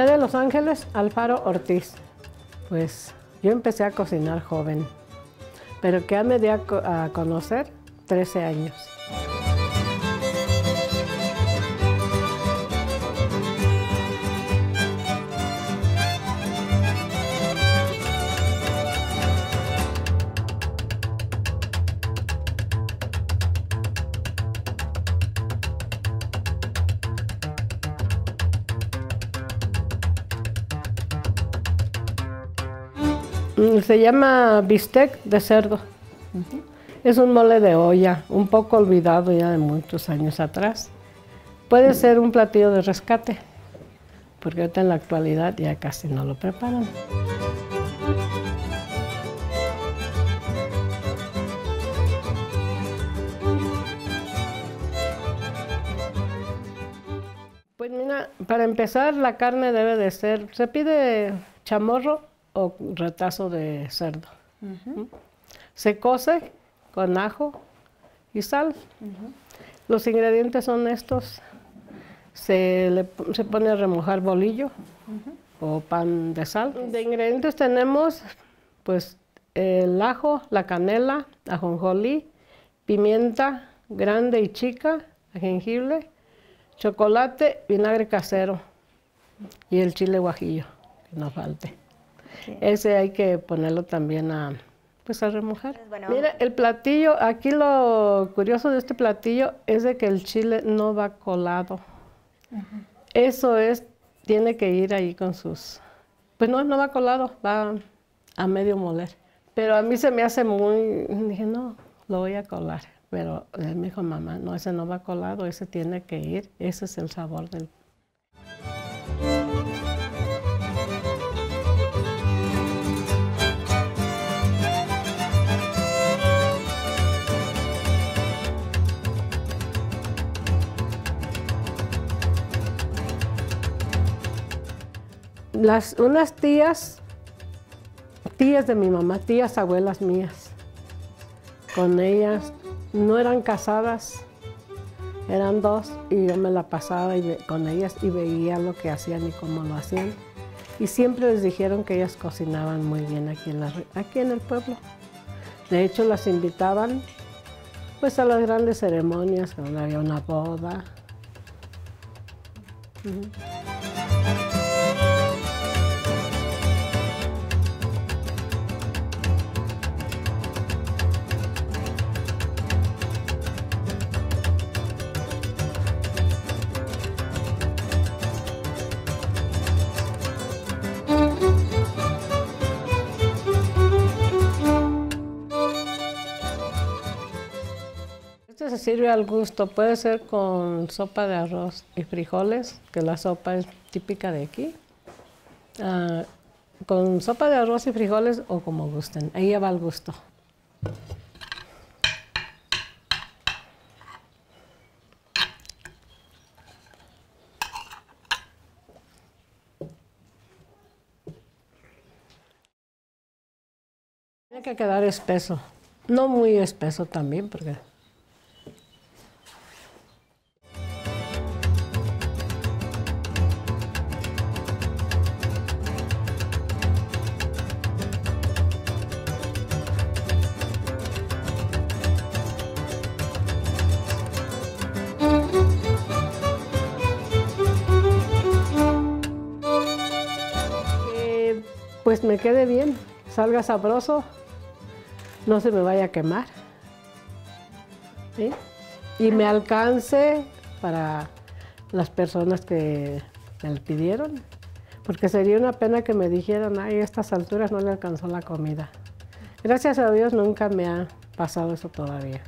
De Los Ángeles, Alfaro Ortiz. Pues yo empecé a cocinar joven, pero que me di a conocer 13 años. Se llama bistec de cerdo. Es un mole de olla, un poco olvidado ya de muchos años atrás. Puede ser un platillo de rescate, porque ahorita en la actualidad ya casi no lo preparan. Pues mira, para empezar la carne debe de ser, se pide chamorro o retazo de cerdo. Se cose con ajo y sal. Los ingredientes son estos. Se, le, se pone a remojar bolillo o pan de sal. De ingredientes tenemos pues el ajo, la canela, ajonjolí, pimienta grande y chica, jengibre, chocolate, vinagre casero y el chile guajillo, que no falte. Sí. Ese hay que ponerlo también a, pues a remojar. Bueno, Mira, el platillo, aquí lo curioso de este platillo es de que el chile no va colado. Uh -huh. Eso es, tiene que ir ahí con sus, pues no, no va colado, va a medio moler. Pero a mí se me hace muy, dije, no, lo voy a colar. Pero él me dijo, mamá, no, ese no va colado, ese tiene que ir, ese es el sabor del Las, unas tías, tías de mi mamá, tías abuelas mías, con ellas no eran casadas, eran dos y yo me la pasaba con ellas y veía lo que hacían y cómo lo hacían. Y siempre les dijeron que ellas cocinaban muy bien aquí en, la, aquí en el pueblo. De hecho, las invitaban pues a las grandes ceremonias, cuando había una boda. Se sirve al gusto, puede ser con sopa de arroz y frijoles, que la sopa es típica de aquí. Uh, con sopa de arroz y frijoles o como gusten, ahí va al gusto. Tiene que quedar espeso, no muy espeso también, porque pues me quede bien, salga sabroso, no se me vaya a quemar. Y me alcance para las personas que me pidieron, porque sería una pena que me dijeran, ay, a estas alturas no le alcanzó la comida. Gracias a Dios nunca me ha pasado eso todavía.